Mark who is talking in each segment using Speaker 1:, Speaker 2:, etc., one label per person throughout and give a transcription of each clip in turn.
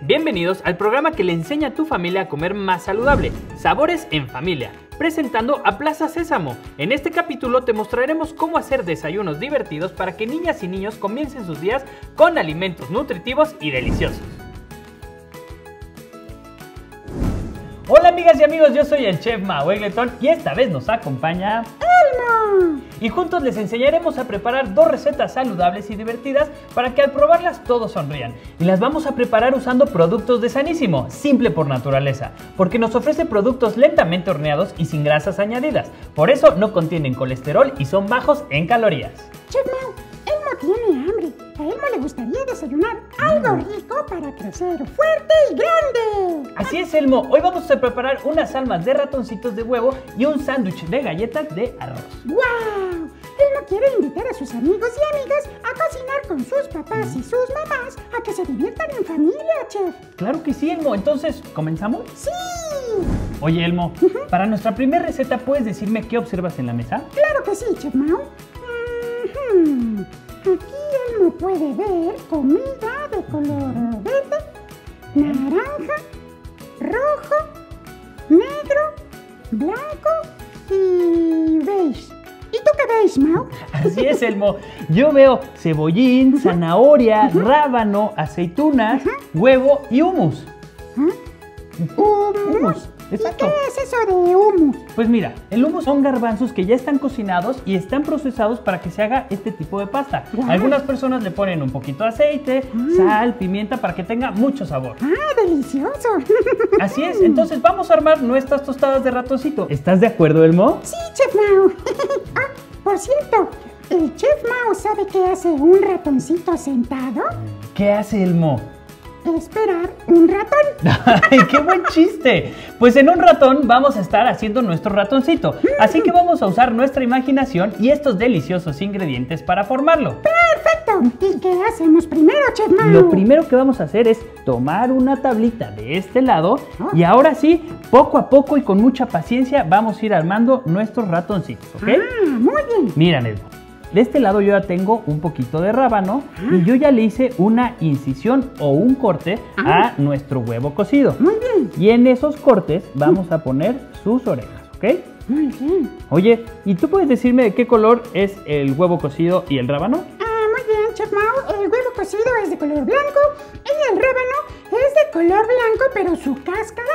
Speaker 1: Bienvenidos al programa que le enseña a tu familia a comer más saludable, Sabores en Familia, presentando a Plaza Sésamo. En este capítulo te mostraremos cómo hacer desayunos divertidos para que niñas y niños comiencen sus días con alimentos nutritivos y deliciosos. Hola amigas y amigos, yo soy el chef Mao Egleton y esta vez nos acompaña Y juntos les enseñaremos a preparar dos recetas saludables y divertidas para que al probarlas todos sonrían. Y las vamos a preparar usando productos de Sanísimo, simple por naturaleza, porque nos ofrece productos lentamente horneados y sin grasas añadidas. Por eso no contienen colesterol y son bajos en calorías.
Speaker 2: Chef Mau, Elmo tiene hambre. A Elmo le gustaría desayunar algo rico para crecer fuerte y grande.
Speaker 1: Así es, Elmo. Hoy vamos a preparar unas almas de ratoncitos de huevo y un sándwich de galletas de arroz.
Speaker 2: ¡Wow! Elmo quiere invitar a sus amigos y amigas a cocinar con sus papás y sus mamás a que se diviertan en familia, chef.
Speaker 1: Claro que sí, Elmo. Entonces, ¿comenzamos?
Speaker 2: ¡Sí!
Speaker 1: Oye, Elmo, para nuestra primera receta, ¿puedes decirme qué observas en la mesa?
Speaker 2: Claro que sí, chef Mau. Ujú. Aquí Elmo puede ver comida de color verde, naranja, rojo, negro, blanco y beige. ¿Y tú qué ves, Mau?
Speaker 1: Así es, Elmo. Yo veo cebollín, zanahoria, rábano, aceitunas, huevo y hummus.
Speaker 2: ¿Ah? Hummus.
Speaker 1: Hummus,
Speaker 2: ¿Y
Speaker 1: exacto.
Speaker 2: qué es eso de hummus?
Speaker 1: Pues mira, el hummus son garbanzos que ya están cocinados y están procesados para que se haga este tipo de pasta. Algunas personas le ponen un poquito de aceite, sal, pimienta para que tenga mucho sabor.
Speaker 2: Ah, delicioso.
Speaker 1: Así es, entonces vamos a armar nuestras tostadas de ratoncito. ¿Estás de acuerdo, Elmo?
Speaker 2: Sí, Chef Mau. ah, por cierto, ¿el Chef Mau sabe qué hace un ratoncito sentado?
Speaker 1: ¿Qué hace Elmo?
Speaker 2: Esperar un ratón.
Speaker 1: ¡Ay, qué buen chiste! Pues en un ratón vamos a estar haciendo nuestro ratoncito. Así que vamos a usar nuestra imaginación y estos deliciosos ingredientes para formarlo.
Speaker 2: Perfecto. ¿Y qué hacemos primero, Chef Mau?
Speaker 1: Lo primero que vamos a hacer es tomar una tablita de este lado y ahora sí, poco a poco y con mucha paciencia vamos a ir armando nuestros ratoncitos, ¿ok?
Speaker 2: Ah, muy bien.
Speaker 1: Miren, Elmo. De este lado yo ya tengo un poquito de rábano y yo ya le hice una incisión o un corte a nuestro huevo cocido.
Speaker 2: Muy bien.
Speaker 1: Y en esos cortes vamos a poner sus orejas, ¿ok?
Speaker 2: Muy bien.
Speaker 1: Oye, ¿y tú puedes decirme de qué color es el huevo cocido y el rábano?
Speaker 2: Ah, muy bien, Chef Mau. El huevo cocido es de color blanco y el rábano es de color blanco, pero su cáscara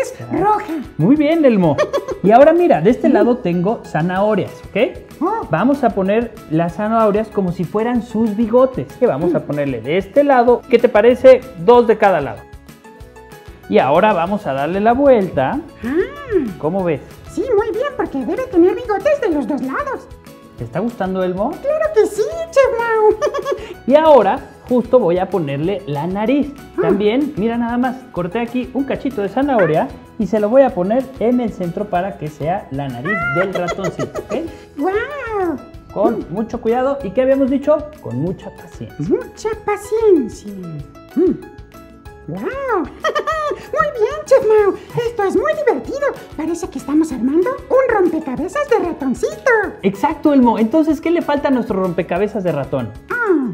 Speaker 2: es roja.
Speaker 1: Muy bien, Elmo. Y ahora mira, de este lado tengo zanahorias, ¿ok?
Speaker 2: Oh,
Speaker 1: Vamos a poner las zanahorias como si fueran sus bigotes. Que vamos a ponerle de este lado, ¿qué te parece? Dos de cada lado. Y ahora vamos a darle la vuelta.
Speaker 2: ah,
Speaker 1: ¿Cómo ves?
Speaker 2: sí, muy bien, porque debe tener bigotes de los dos lados.
Speaker 1: ¿Te está gustando, Elmo?
Speaker 2: Claro que sí, Chef.
Speaker 1: Y ahora justo voy a ponerle la nariz. También, mira nada más, corté aquí un cachito de zanahoria y se lo voy a poner en el centro para que sea la nariz del ratoncito, ¿ok?
Speaker 2: ¡Wow!
Speaker 1: Con mucho cuidado y ¿qué habíamos dicho? Con mucha paciencia.
Speaker 2: Mucha paciencia. ¡Wow! muy bien, Chef Mau. Esto es muy divertido. Parece que estamos armando un rompecabezas de ratoncito.
Speaker 1: Exacto, Elmo. Entonces, ¿qué le falta a nuestro rompecabezas de ratón?
Speaker 2: Ah.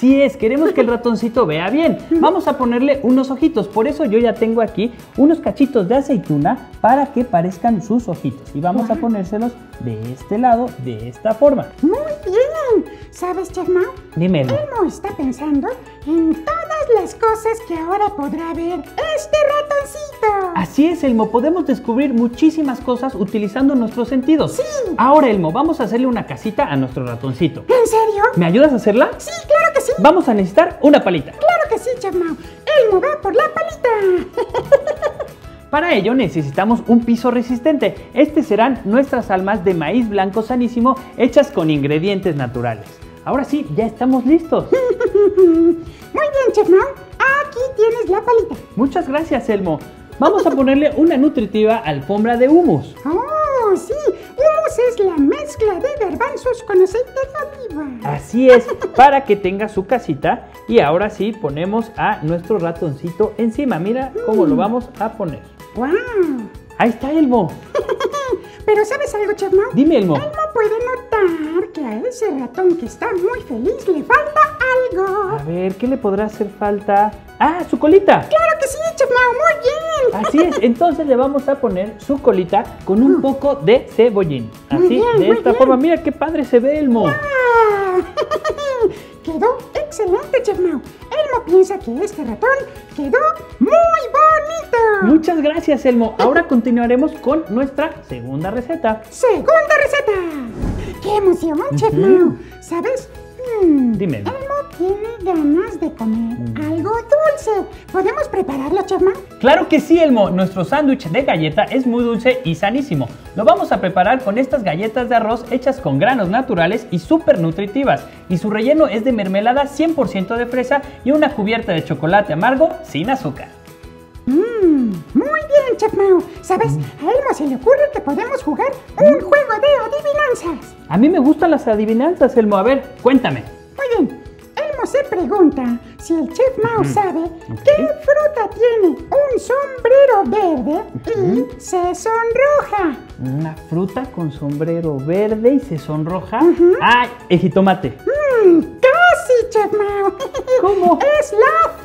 Speaker 1: Así es, queremos que el ratoncito vea bien. Vamos a ponerle unos ojitos. Por eso yo ya tengo aquí unos cachitos de aceituna para que parezcan sus ojitos. Y vamos a ponérselos de este lado, de esta forma.
Speaker 2: Muy bien. ¿Sabes, Chef Mau?
Speaker 1: Dime, Elmo.
Speaker 2: Está pensando en todas las cosas que ahora podrá ver este ratoncito.
Speaker 1: Así es, Elmo. Podemos descubrir muchísimas cosas utilizando nuestros sentidos.
Speaker 2: Sí.
Speaker 1: Ahora, Elmo, vamos a hacerle una casita a nuestro ratoncito.
Speaker 2: ¿En serio?
Speaker 1: ¿Me ayudas a hacerla?
Speaker 2: Sí, claro.
Speaker 1: Vamos a necesitar una palita.
Speaker 2: Claro que sí, Chef Mau. Elmo va por la palita.
Speaker 1: Para ello necesitamos un piso resistente. Este serán nuestras almas de maíz blanco sanísimo hechas con ingredientes naturales. Ahora sí, ya estamos listos.
Speaker 2: Muy bien, Chef Mau. Aquí tienes la palita.
Speaker 1: Muchas gracias, Elmo. Vamos a ponerle una nutritiva alfombra de humus.
Speaker 2: Oh, sí. Hummus es la mezcla de garbanzos con aceite de oliva.
Speaker 1: Así es, para que tenga su casita. Y ahora sí, ponemos a nuestro ratoncito encima. Mira cómo lo vamos a poner.
Speaker 2: ¡Wow!
Speaker 1: Ahí está Elmo.
Speaker 2: Pero ¿sabes algo, Chef Mau?
Speaker 1: Dime, Elmo.
Speaker 2: Elmo puede notar que a ese ratón que está muy feliz le falta algo.
Speaker 1: A ver, ¿qué le podrá hacer falta? ¡Ah, su colita!
Speaker 2: Claro que sí, Chef Mau, muy bien.
Speaker 1: Así es, entonces le vamos a poner su colita con un poco de cebollín. Así,
Speaker 2: bien,
Speaker 1: de esta forma. Mira qué padre se ve, Elmo.
Speaker 2: Ah, quedó excelente, Chef Mau. Elmo piensa que este ratón quedó muy bonito.
Speaker 1: Muchas gracias, Elmo. Ahora continuaremos con nuestra segunda receta.
Speaker 2: Segunda receta. ¡Qué emoción, Chef Mau! ¿Sabes? Mm,
Speaker 1: Dime.
Speaker 2: Elmo tiene ganas de comer algo dulce. ¿Podemos prepararlo, Chef Mau?
Speaker 1: Claro que sí, Elmo. Nuestro sándwich de galleta es muy dulce y sanísimo. Lo vamos a preparar con estas galletas de arroz hechas con granos naturales y súper nutritivas. Y su relleno es de mermelada 100% de fresa y una cubierta de chocolate amargo sin azúcar.
Speaker 2: Chef Mau. ¿Sabes? A Elmo se le ocurre que podemos jugar un juego de adivinanzas.
Speaker 1: A mí me gustan las adivinanzas, Elmo. A ver, cuéntame.
Speaker 2: Muy bien. Elmo se pregunta si el Chef Mau sabe qué fruta tiene un sombrero verde y se sonroja.
Speaker 1: Una fruta con sombrero verde y se sonroja. ¡Ah! El jitomate.
Speaker 2: Mmm, casi, Chef Mau.
Speaker 1: ¿Cómo?
Speaker 2: Es la.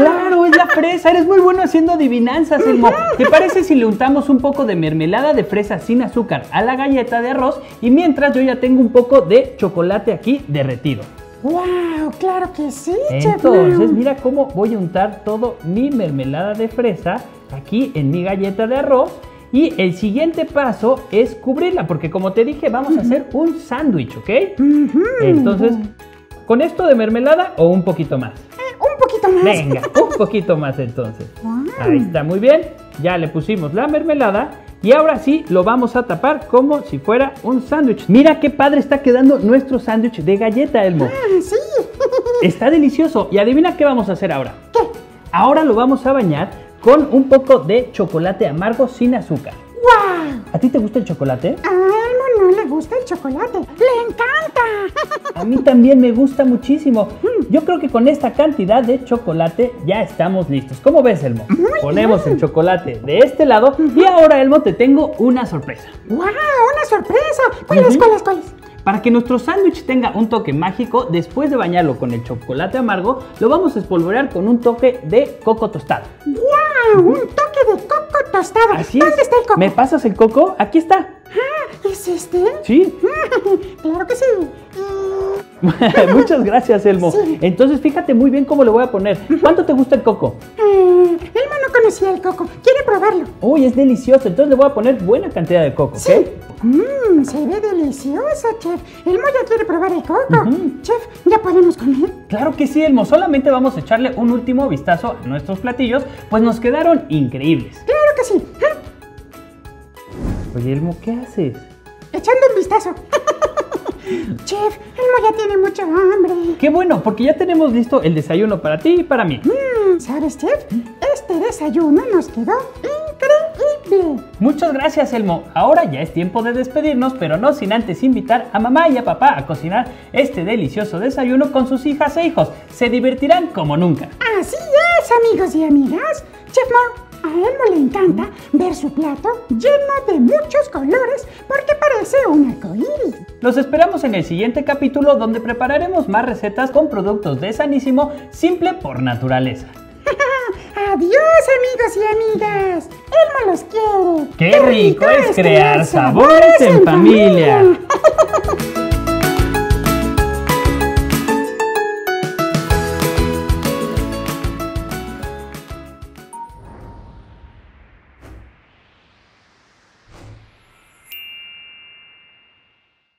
Speaker 1: ¡Claro! Es la fresa. Eres muy bueno haciendo adivinanzas, Elmo. ¿Te parece si le untamos un poco de mermelada de fresa sin azúcar a la galleta de arroz? Y mientras yo ya tengo un poco de chocolate aquí derretido.
Speaker 2: ¡Wow! Claro que sí.
Speaker 1: Entonces, mira cómo voy a untar todo mi mermelada de fresa aquí en mi galleta de arroz. Y el siguiente paso es cubrirla, porque como te dije, vamos a hacer un sándwich, ¿ok? Entonces, ¿con esto de mermelada o un poquito más? Venga, un poquito más entonces. Ahí está, muy bien. Ya le pusimos la mermelada. Y ahora sí lo vamos a tapar como si fuera un sándwich. Mira qué padre está quedando nuestro sándwich de galleta, Elmo.
Speaker 2: Ah, sí.
Speaker 1: Está delicioso. Y adivina qué vamos a hacer ahora.
Speaker 2: ¿Qué?
Speaker 1: Ahora lo vamos a bañar con un poco de chocolate amargo sin azúcar.
Speaker 2: ¡Wow!
Speaker 1: ¿A ti te gusta el chocolate?
Speaker 2: A Elmo no le gusta el chocolate. ¡Le encanta!
Speaker 1: A mí también me gusta muchísimo. Yo creo que con esta cantidad de chocolate ya estamos listos. ¿Cómo ves, Elmo? Ponemos el chocolate de este lado y ahora, Elmo, te tengo una sorpresa.
Speaker 2: ¡Wow! ¡Una sorpresa! ¿Cuál es,
Speaker 1: Ujú.
Speaker 2: cuál es, cuál es?
Speaker 1: Para que nuestro sándwich tenga un toque mágico, después de bañarlo con el chocolate amargo, lo vamos a espolvorear con un toque de coco tostado.
Speaker 2: ¡Wow! Un toque de coco tostado.
Speaker 1: Así
Speaker 2: ¿Dónde
Speaker 1: es.
Speaker 2: está el coco?
Speaker 1: ¿Me pasas el coco? Aquí está.
Speaker 2: Ah, ¿es este?
Speaker 1: Sí.
Speaker 2: claro que sí.
Speaker 1: Muchas gracias, Elmo.
Speaker 2: Sí.
Speaker 1: Entonces, fíjate muy bien cómo le voy a poner. ¿Cuánto te gusta el coco?
Speaker 2: Eh, Elmo no conocía el coco. ¿Quiere probarlo?
Speaker 1: Uy, es delicioso. Entonces le voy a poner buena cantidad de coco, ¿ok?
Speaker 2: Mmm, se ve delicioso, chef. Elmo ya quiere probar el coco. Chef, ¿ya podemos comer?
Speaker 1: Claro que sí, Elmo. Solamente vamos a echarle un último vistazo a nuestros platillos, pues nos quedaron increíbles.
Speaker 2: Claro
Speaker 1: Oye, Elmo, ¿qué haces?
Speaker 2: Echando un vistazo. chef, Elmo ya tiene mucha hambre.
Speaker 1: Qué bueno, porque ya tenemos listo el desayuno para ti y para mí.
Speaker 2: Mm, ¿Sabes, chef? Este desayuno nos quedó increíble.
Speaker 1: Muchas gracias, Elmo. Ahora ya es tiempo de despedirnos, pero no sin antes invitar a mamá y a papá a cocinar este delicioso desayuno con sus hijas e hijos. Se divertirán como nunca.
Speaker 2: Así es, amigos y amigas. Chef Mau, a Elmo le encanta ver su plato lleno de muchos colores porque parece un arcoíris.
Speaker 1: Los esperamos en el siguiente capítulo donde prepararemos más recetas con productos de Sanísimo simple por naturaleza.
Speaker 2: Adiós, amigos y amigas. Elmo los quiere.
Speaker 1: ¡Qué rico es crear sabores en familia!